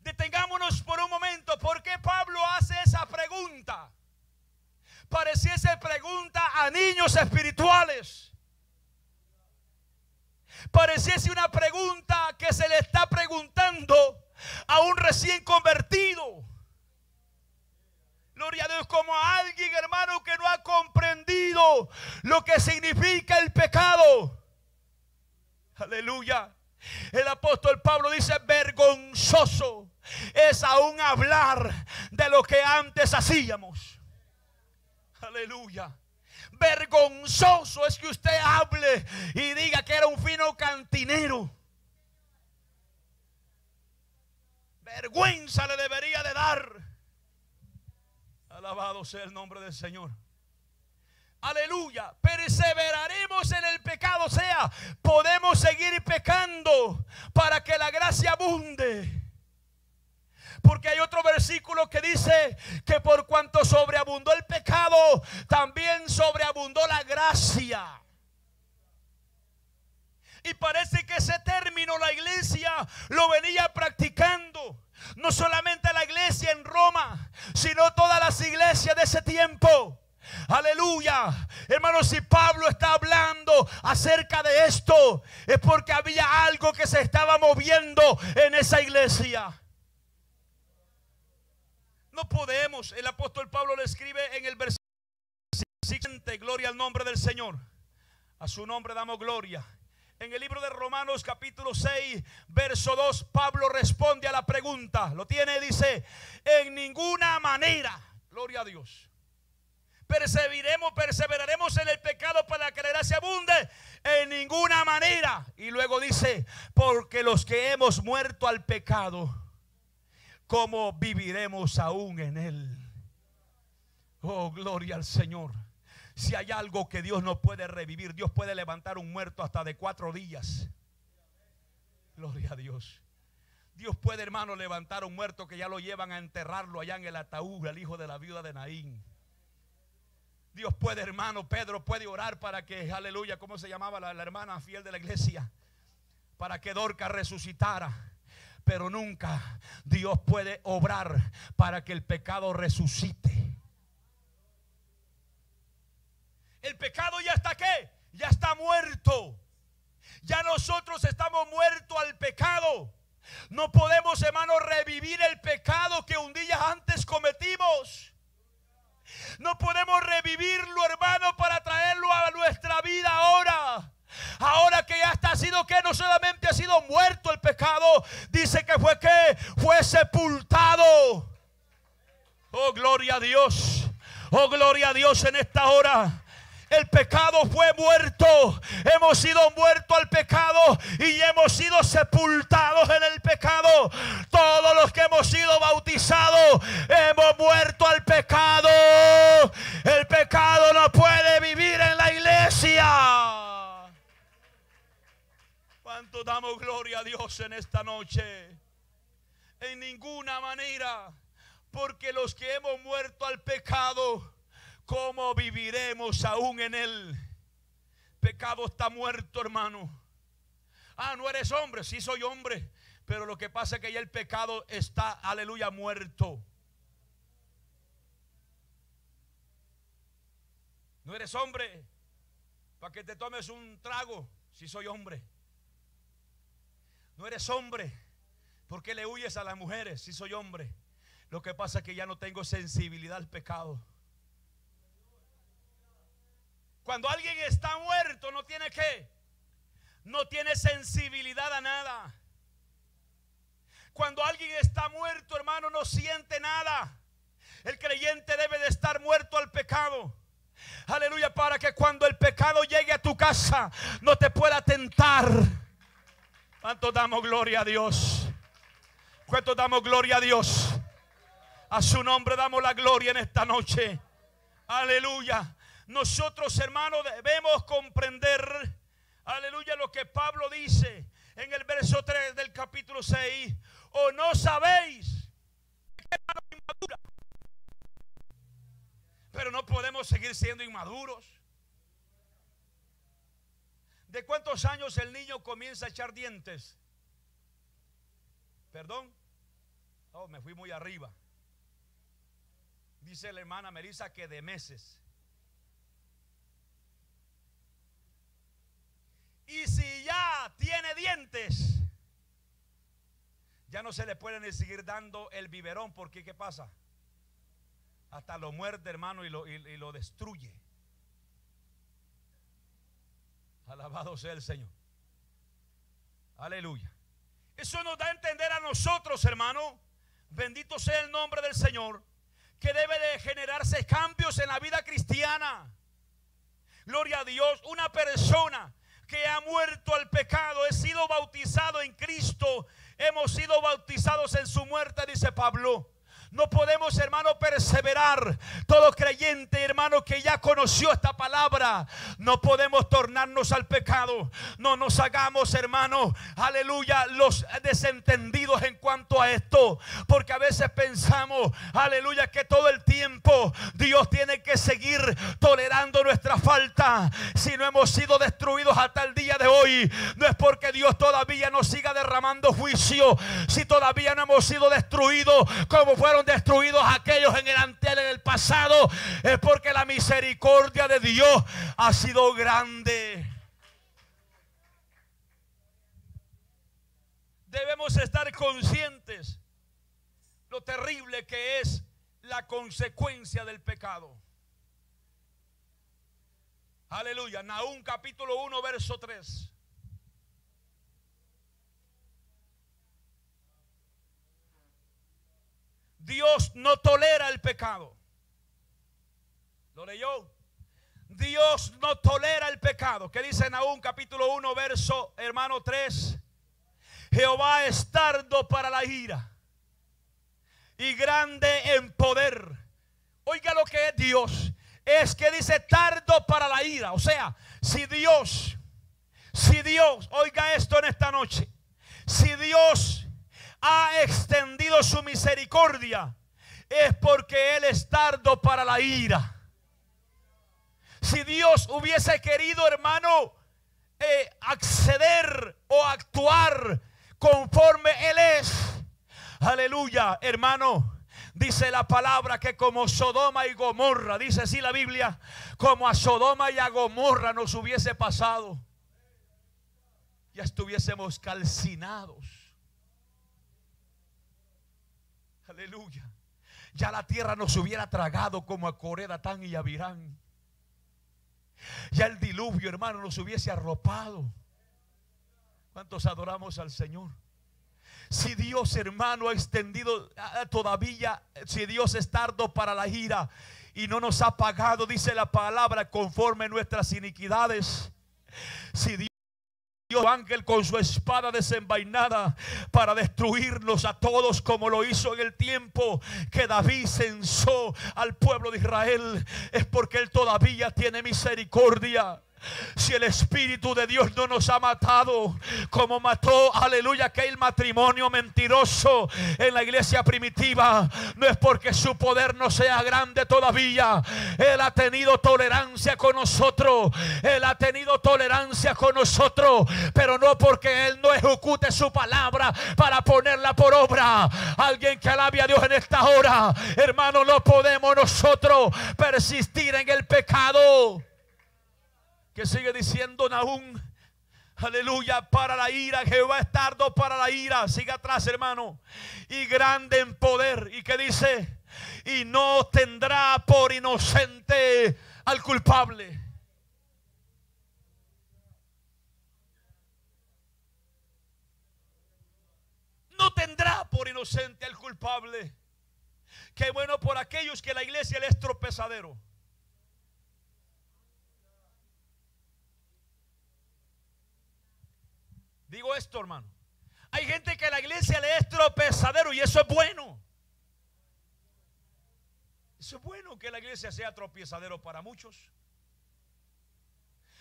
Detengámonos por un momento. ¿Por qué Pablo hace esa pregunta? Pareciese pregunta a niños espirituales. Pareciese una pregunta que se le está preguntando a un recién convertido. Gloria a Dios como a alguien, hermano, que no ha comprendido lo que significa el pecado. Aleluya. El apóstol Pablo dice, vergonzoso es aún hablar de lo que antes hacíamos. Aleluya. Vergonzoso es que usted hable y diga que era un fino cantinero. Vergüenza le debería de dar. Alabado sea el nombre del Señor. Aleluya. Perseveraremos en el pecado. O sea, podemos seguir pecando para que la gracia abunde. Porque hay otro versículo que dice que por cuanto sobreabundó el pecado, también sobreabundó la gracia. Y parece que ese término la iglesia lo venía practicando. No solamente la iglesia en Roma, sino todas las iglesias de ese tiempo. Aleluya. Hermanos, si Pablo está hablando acerca de esto, es porque había algo que se estaba moviendo en esa iglesia. No podemos, el apóstol Pablo le escribe en el versículo siguiente, gloria al nombre del Señor. A su nombre damos gloria. En el libro de Romanos capítulo 6, verso 2, Pablo responde a la pregunta. Lo tiene, dice, en ninguna manera, gloria a Dios perseveraremos, perseveraremos en el pecado para que la gracia abunde en ninguna manera. Y luego dice, porque los que hemos muerto al pecado, ¿cómo viviremos aún en él? Oh, gloria al Señor. Si hay algo que Dios no puede revivir, Dios puede levantar un muerto hasta de cuatro días. Gloria a Dios. Dios puede, hermano, levantar un muerto que ya lo llevan a enterrarlo allá en el ataúd, el hijo de la viuda de Naín. Dios puede, hermano, Pedro puede orar para que, aleluya, ¿cómo se llamaba la, hermana fiel de la iglesia? Para que Dorca resucitara. Pero nunca Dios puede obrar para que el pecado resucite. El pecado ya está qué? Ya está muerto. Ya nosotros estamos muertos al pecado. No podemos, hermano, revivir el pecado que un día antes cometimos. No podemos revivirlo, hermano, para traerlo a nuestra vida ahora. Ahora que ya está sido que no solamente ha sido muerto el pecado, dice que fue que fue sepultado. Oh, gloria a Dios. Oh, gloria a Dios en esta hora. El pecado fue muerto. Hemos sido muertos al pecado y hemos sido sepultados en el pecado. Todos los que hemos sido bautizados hemos muerto al pecado. El pecado no puede vivir en la iglesia. ¿Cuánto damos gloria a Dios en esta noche? En ninguna manera. Porque los que hemos muerto al pecado ¿cómo viviremos aún en él? Pecado está muerto, hermano. Ah, no eres hombre, sí soy hombre. Pero lo que pasa es que ya el pecado está, aleluya, muerto. No eres hombre para que te tomes un trago, si soy hombre. No eres hombre porque le huyes a las mujeres, si soy hombre. Lo que pasa es que ya no tengo sensibilidad al pecado. Cuando alguien está muerto, no tiene qué. No tiene sensibilidad a nada. Cuando alguien está muerto, hermano, no siente nada. El creyente debe de estar muerto al pecado. Aleluya, para que cuando el pecado llegue a tu casa, no te pueda tentar. ¿Cuánto damos gloria a Dios? ¿Cuánto damos gloria a Dios? A su nombre damos la gloria en esta noche. Aleluya. Nosotros, hermanos, debemos comprender, aleluya, lo que Pablo dice en el verso 3 del capítulo 6. O no sabéis que inmadura. Pero no podemos seguir siendo inmaduros. ¿De cuántos años el niño comienza a echar dientes? Perdón. Oh, me fui muy arriba. Dice la hermana Melissa que de meses. Y si ya tiene dientes, ya no se le puede seguir dando el biberón porque ¿qué pasa? Hasta lo muerde, hermano, y lo, y, y lo destruye. Alabado sea el Señor. Aleluya. Eso nos da a entender a nosotros, hermano. Bendito sea el nombre del Señor. Que debe de generarse cambios en la vida cristiana. Gloria a Dios. Una persona que ha muerto al pecado, he sido bautizado en Cristo, hemos sido bautizados en su muerte, dice Pablo. No podemos, hermano, perseverar. Todo creyente, hermano, que ya conoció esta palabra, no podemos tornarnos al pecado. No nos hagamos, hermano, aleluya, los desentendidos en cuanto a esto. Porque a veces pensamos, aleluya, que todo el tiempo Dios tiene que seguir tolerando nuestra falta. Si no hemos sido destruidos hasta el día de hoy, no es porque Dios todavía nos siga derramando juicio. Si todavía no hemos sido destruidos como fueron destruidos aquellos en el antel en el pasado, es porque la misericordia de Dios ha sido grande. Debemos estar conscientes lo terrible que es la consecuencia del pecado. Aleluya. Nahum capítulo 1, verso 3. Dios no tolera el pecado. ¿Lo leyó? Dios no tolera el pecado. ¿Qué dice Nahum capítulo 1 verso hermano 3? Jehová es tardo para la ira y grande en poder. Oiga lo que es Dios. Es que dice tardo para la ira. O sea, si Dios, si Dios, oiga esto en esta noche. Si Dios ha extendido su misericordia, es porque Él es tardo para la ira. Si Dios hubiese querido, hermano, eh, acceder o actuar conforme Él es, aleluya, hermano. Dice la palabra que como Sodoma y Gomorra, dice así la Biblia, como a Sodoma y a Gomorra nos hubiese pasado, ya estuviésemos calcinados. Aleluya. Ya la tierra nos hubiera tragado como a Corea, Datán y Avirán. Ya el diluvio, hermano, nos hubiese arropado. ¿Cuántos adoramos al Señor? Si Dios, hermano, ha extendido ah, todavía, si Dios es tardo para la ira y no nos ha pagado, dice la palabra, conforme nuestras iniquidades. Si Dios Dios ángel con su espada desenvainada para destruirnos a todos como lo hizo en el tiempo que David censó al pueblo de Israel. Es porque Él todavía tiene misericordia. Si el Espíritu de Dios no nos ha matado, como mató, aleluya, aquel matrimonio mentiroso en la iglesia primitiva, no es porque su poder no sea grande todavía. Él ha tenido tolerancia con nosotros. Él ha tenido tolerancia con nosotros, pero no porque Él no ejecute su palabra para ponerla por obra. Alguien que alabe a Dios en esta hora, hermano, no podemos nosotros persistir en el pecado que sigue diciendo Nahum. Aleluya, para la ira, Jehová es tardo para la ira, siga atrás hermano, y grande en poder, y que dice, y no tendrá por inocente al culpable. No tendrá por inocente al culpable. Qué bueno por aquellos que la iglesia le es tropezadero. Digo esto, hermano. Hay gente que la iglesia le es tropezadero y eso es bueno. Eso es bueno que la iglesia sea tropezadero para muchos.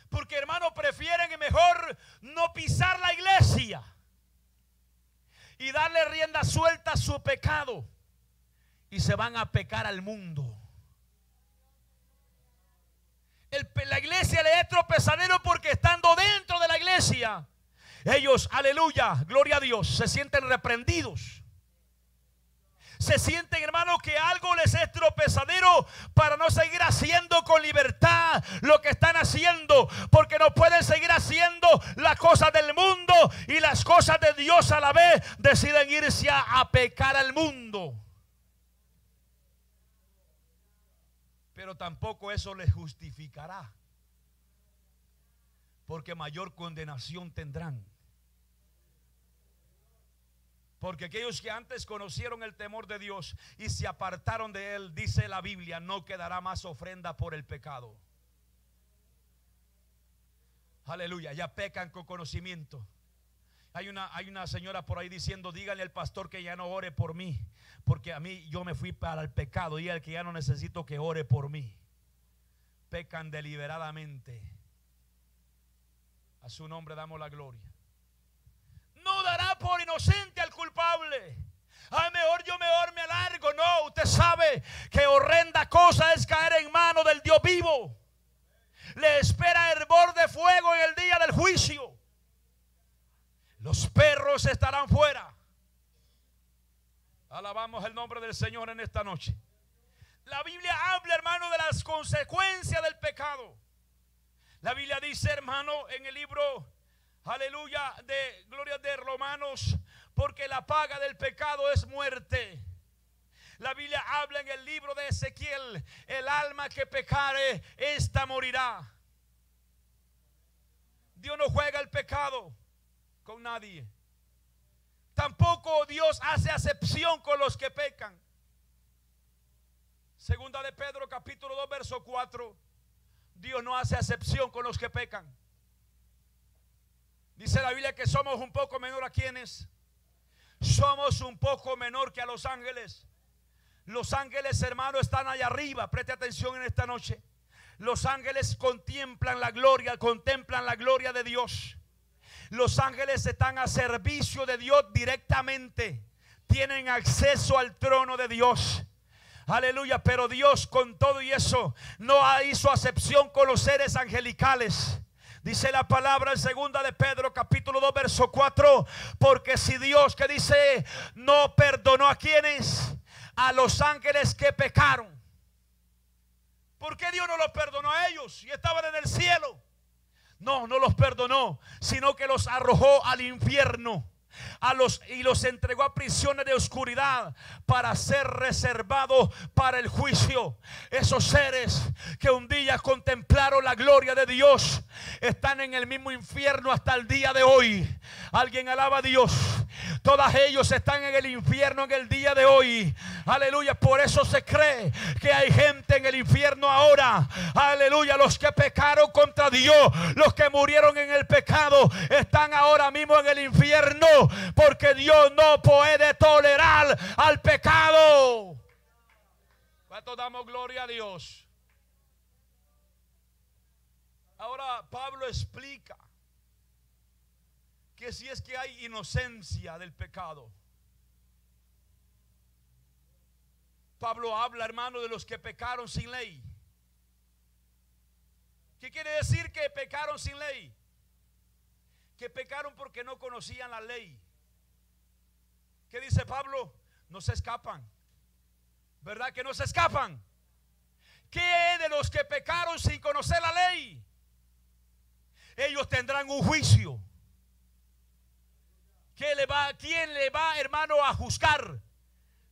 Porque hermano, prefieren mejor no pisar la iglesia y darle rienda suelta a su pecado. Y se van a pecar al mundo. la iglesia le es tropezadero porque estando dentro de la iglesia, ellos, aleluya, gloria a Dios, se sienten reprendidos se sienten, hermano, que algo les es tropezadero para no seguir haciendo con libertad lo que están haciendo, porque no pueden seguir haciendo las cosas del mundo y las cosas de Dios a la vez, deciden irse a, a pecar al mundo. Pero tampoco eso les justificará, porque mayor condenación tendrán. Porque aquellos que antes conocieron el temor de Dios y se apartaron de él, dice la Biblia, no quedará más ofrenda por el pecado. Aleluya, ya pecan con conocimiento. Hay una, hay una señora por ahí diciendo, dígale al pastor que ya no ore por mí, porque a mí yo me fui para el pecado y el que ya no necesito que ore por mí. Pecan deliberadamente. A su nombre damos la gloria no dará por inocente al culpable. Ay, mejor yo mejor me alargo. No, usted sabe que horrenda cosa es caer en mano del Dios vivo. Le espera hervor de fuego en el día del juicio. Los perros estarán fuera. Alabamos el nombre del Señor en esta noche. La Biblia habla, hermano, de las consecuencias del pecado. La Biblia dice, hermano, en el libro aleluya, de gloria de Romanos, porque la paga del pecado es muerte. La Biblia habla en el libro de Ezequiel, el alma que pecare, esta morirá. Dios no juega el pecado con nadie. Tampoco Dios hace acepción con los que pecan. Segunda de Pedro capítulo 2 verso 4. Dios no hace acepción con los que pecan. Dice la Biblia que somos un poco menor a quienes. Somos un poco menor que a los ángeles. Los ángeles, hermano, están allá arriba. Preste atención en esta noche. Los ángeles contemplan la gloria, contemplan la gloria de Dios. Los ángeles están a servicio de Dios directamente. Tienen acceso al trono de Dios. Aleluya, pero Dios con todo y eso no hizo acepción con los seres angelicales. Dice la palabra en segunda de Pedro capítulo 2 verso 4, porque si Dios que dice no perdonó a quienes, a los ángeles que pecaron. ¿Por qué Dios no los perdonó a ellos y estaban en el cielo? No, no los perdonó, sino que los arrojó al infierno a los y los entregó a prisiones de oscuridad para ser reservados para el juicio. Esos seres que un día contemplaron la gloria de Dios están en el mismo infierno hasta el día de hoy. Alguien alaba a Dios. Todas ellos están en el infierno en el día de hoy. Aleluya. Por eso se cree que hay gente en el infierno ahora. Aleluya. Los que pecaron contra Dios, los que murieron en el pecado, están ahora mismo en el infierno porque Dios no puede tolerar al pecado. ¿Cuánto damos gloria a Dios? Ahora Pablo explica que si es que hay inocencia del pecado. Pablo habla, hermano, de los que pecaron sin ley. ¿Qué quiere decir que pecaron sin ley? Que pecaron porque no conocían la ley. ¿Qué dice Pablo? No se escapan. ¿Verdad que no se escapan? ¿Qué de los que pecaron sin conocer la ley? Ellos tendrán un juicio. ¿Qué le va, ¿Quién le va, hermano, a juzgar?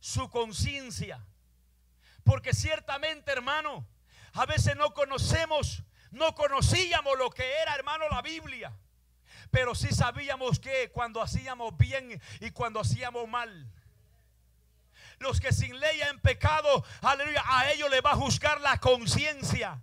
Su conciencia. Porque ciertamente, hermano, a veces no conocemos, no conocíamos lo que era, hermano, la Biblia. Pero sí sabíamos que cuando hacíamos bien y cuando hacíamos mal. Los que sin ley en pecado, aleluya, a ellos le va a juzgar la conciencia.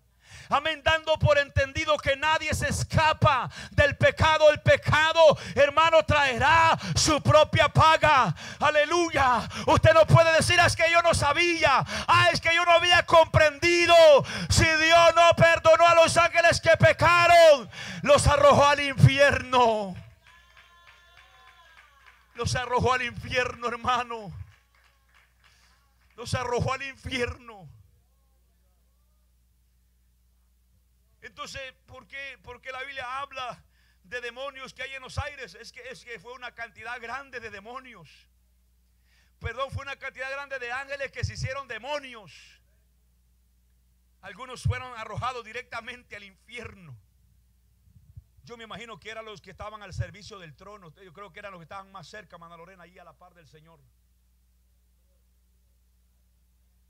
Amén, dando por entendido que nadie se escapa del pecado. El pecado, hermano, traerá su propia paga. Aleluya. Usted no puede decir, ah, es que yo no sabía. Ah, es que yo no había comprendido. Si Dios no perdonó a los ángeles que pecaron, los arrojó al infierno. Los arrojó al infierno, hermano. Los arrojó al infierno. Entonces, ¿por qué? La Biblia habla de demonios que hay en los aires. Es que, es que fue una cantidad grande de demonios. Perdón, fue una cantidad grande de ángeles que se hicieron demonios. Algunos fueron arrojados directamente al infierno. Yo me imagino que eran los que estaban al servicio del trono. Yo creo que eran los que estaban más cerca, Mana Lorena, ahí a la par del Señor.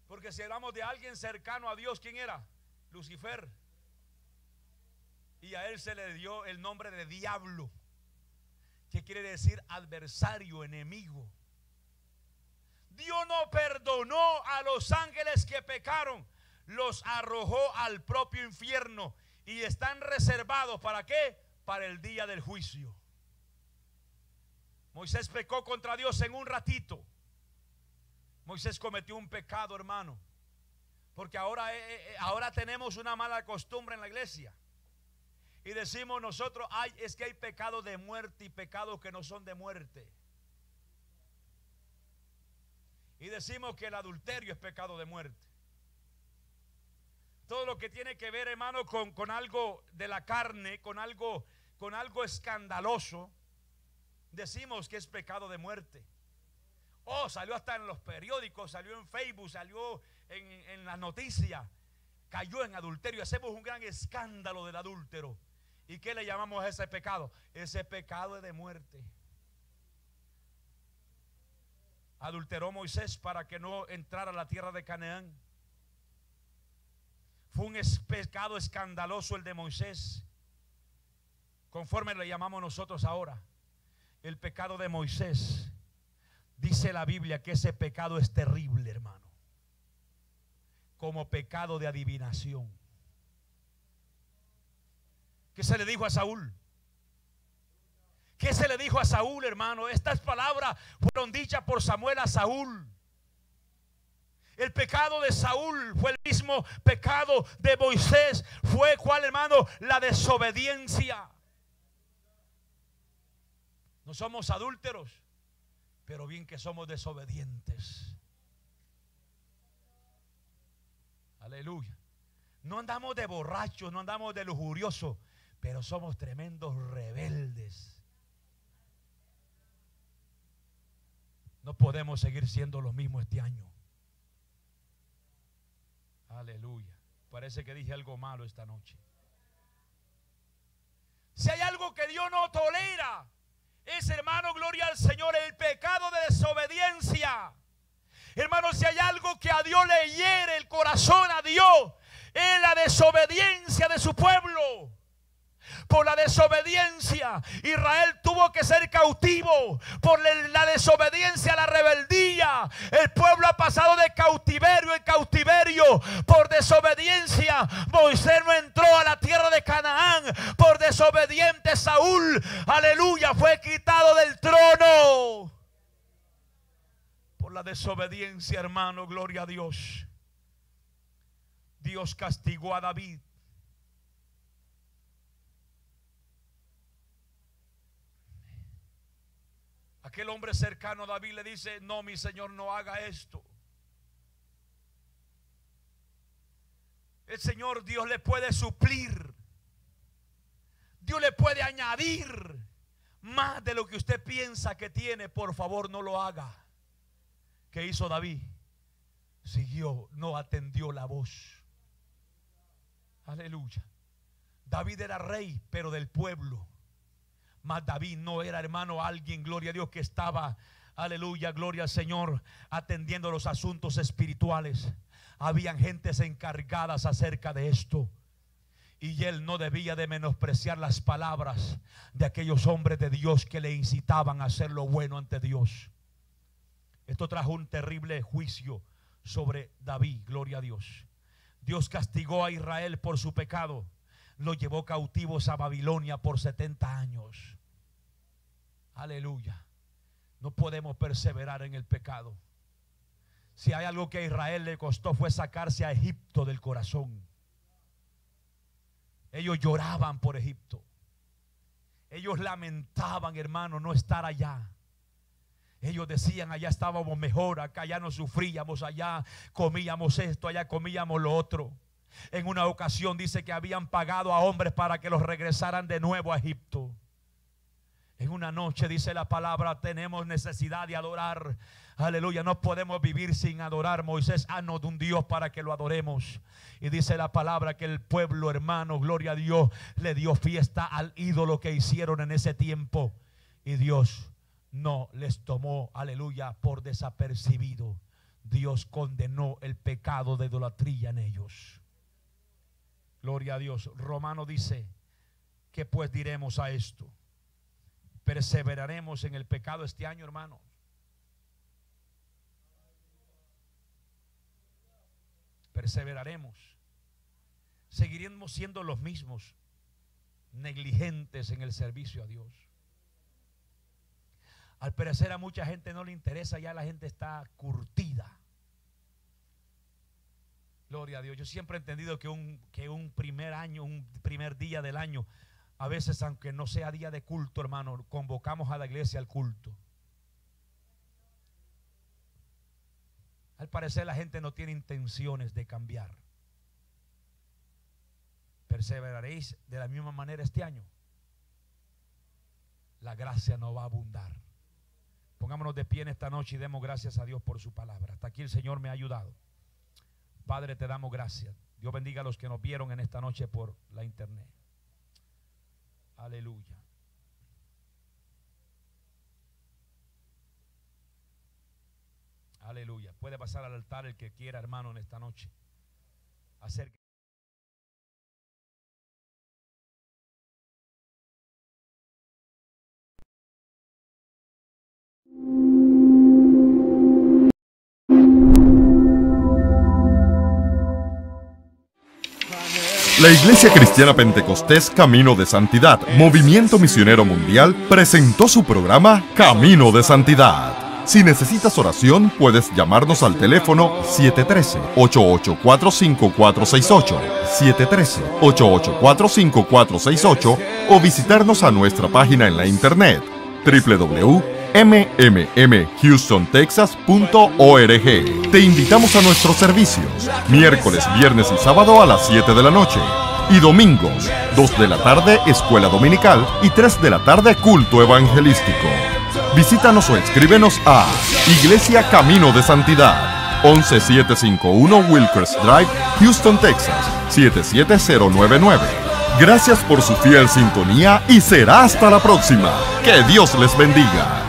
Porque si hablamos de alguien cercano a Dios, ¿quién era? Lucifer. Y a él se le dio el nombre de diablo, que quiere decir adversario, enemigo. Dios no perdonó a los ángeles que pecaron, los arrojó al propio infierno y están reservados para qué? Para el día del juicio. Moisés pecó contra Dios en un ratito. Moisés cometió un pecado, hermano. Porque ahora, eh, eh, eh, ahora tenemos una mala costumbre en la iglesia. Y decimos nosotros, ay, es que hay pecado de muerte y pecados que no son de muerte. Y decimos que el adulterio es pecado de muerte. Todo lo que tiene que ver, hermano, con, con algo de la carne, con algo, con algo escandaloso, decimos que es pecado de muerte. Oh, salió hasta en los periódicos, salió en Facebook, salió en, en las noticias. Cayó en adulterio. Hacemos un gran escándalo del adúltero. ¿Y qué le llamamos a ese pecado? Ese pecado es de muerte. Adulteró Moisés para que no entrara a la tierra de Canaán. Fue un pecado escandaloso el de Moisés. Conforme le llamamos nosotros ahora. El pecado de Moisés. Dice la Biblia que ese pecado es terrible, hermano. Como pecado de adivinación. ¿Qué se le dijo a Saúl? ¿Qué se le dijo a Saúl, hermano? Estas palabras fueron dichas por Samuel a Saúl. El pecado de Saúl fue el mismo pecado de Moisés. Fue cuál, hermano? La desobediencia. No somos adúlteros, pero bien que somos desobedientes. Aleluya. No andamos de borrachos, no andamos de lujuriosos, pero somos tremendos rebeldes. No podemos seguir siendo los mismos este año. Aleluya. Parece que dije algo malo esta noche. Si hay algo que Dios no tolera, es hermano, gloria al Señor, el pecado de desobediencia. Hermano, si hay algo que a Dios le hiere el corazón a Dios, es la desobediencia de su pueblo por la desobediencia. Israel tuvo que ser cautivo por la desobediencia, la rebeldía. El pueblo ha pasado de cautiverio en cautiverio por desobediencia. Moisés no entró a la tierra de Canaán por desobediente. Saúl, aleluya, fue quitado del trono. Por la desobediencia, hermano, gloria a Dios. Dios castigó a David Aquel hombre cercano a David le dice, no, mi Señor, no haga esto. El Señor Dios le puede suplir. Dios le puede añadir más de lo que usted piensa que tiene. Por favor, no lo haga. ¿Qué hizo David? Siguió, no atendió la voz. Aleluya. David era rey, pero del pueblo. Mas David no era hermano alguien, gloria a Dios, que estaba, aleluya, gloria al Señor, atendiendo los asuntos espirituales. Habían gentes encargadas acerca de esto. Y él no debía de menospreciar las palabras de aquellos hombres de Dios que le incitaban a hacer lo bueno ante Dios. Esto trajo un terrible juicio sobre David, gloria a Dios. Dios castigó a Israel por su pecado. Lo llevó cautivos a Babilonia por 70 años. Aleluya. No podemos perseverar en el pecado. Si hay algo que a Israel le costó fue sacarse a Egipto del corazón. Ellos lloraban por Egipto. Ellos lamentaban, hermano, no estar allá. Ellos decían, allá estábamos mejor, acá ya no sufríamos, allá comíamos esto, allá comíamos lo otro. En una ocasión dice que habían pagado a hombres para que los regresaran de nuevo a Egipto. En una noche dice la palabra, tenemos necesidad de adorar. Aleluya, no podemos vivir sin adorar. Moisés, ano de un Dios para que lo adoremos. Y dice la palabra que el pueblo hermano, gloria a Dios, le dio fiesta al ídolo que hicieron en ese tiempo. Y Dios no les tomó, aleluya, por desapercibido. Dios condenó el pecado de idolatría en ellos. Gloria a Dios. Romano dice, ¿qué pues diremos a esto? ¿Perseveraremos en el pecado este año, hermano? Perseveraremos. Seguiremos siendo los mismos, negligentes en el servicio a Dios. Al parecer a mucha gente no le interesa, ya la gente está curtida. Gloria a Dios. Yo siempre he entendido que un, que un primer año, un primer día del año, a veces aunque no sea día de culto, hermano, convocamos a la iglesia al culto. Al parecer la gente no tiene intenciones de cambiar. ¿Perseveraréis de la misma manera este año? La gracia no va a abundar. Pongámonos de pie en esta noche y demos gracias a Dios por su palabra. Hasta aquí el Señor me ha ayudado. Padre, te damos gracias. Dios bendiga a los que nos vieron en esta noche por la internet. Aleluya. Aleluya. Puede pasar al altar el que quiera, hermano, en esta noche. Hacer La Iglesia Cristiana Pentecostés Camino de Santidad, Movimiento Misionero Mundial, presentó su programa Camino de Santidad. Si necesitas oración, puedes llamarnos al teléfono 713-884-5468, 713-884-5468 o visitarnos a nuestra página en la internet www.mmmhoustontexas.org. Te invitamos a nuestros servicios, miércoles, viernes y sábado a las 7 de la noche. Y domingos, 2 de la tarde, escuela dominical y 3 de la tarde, culto evangelístico. Visítanos o escríbenos a Iglesia Camino de Santidad, 11751 Wilkers Drive, Houston, Texas, 77099. Gracias por su fiel sintonía y será hasta la próxima. Que Dios les bendiga.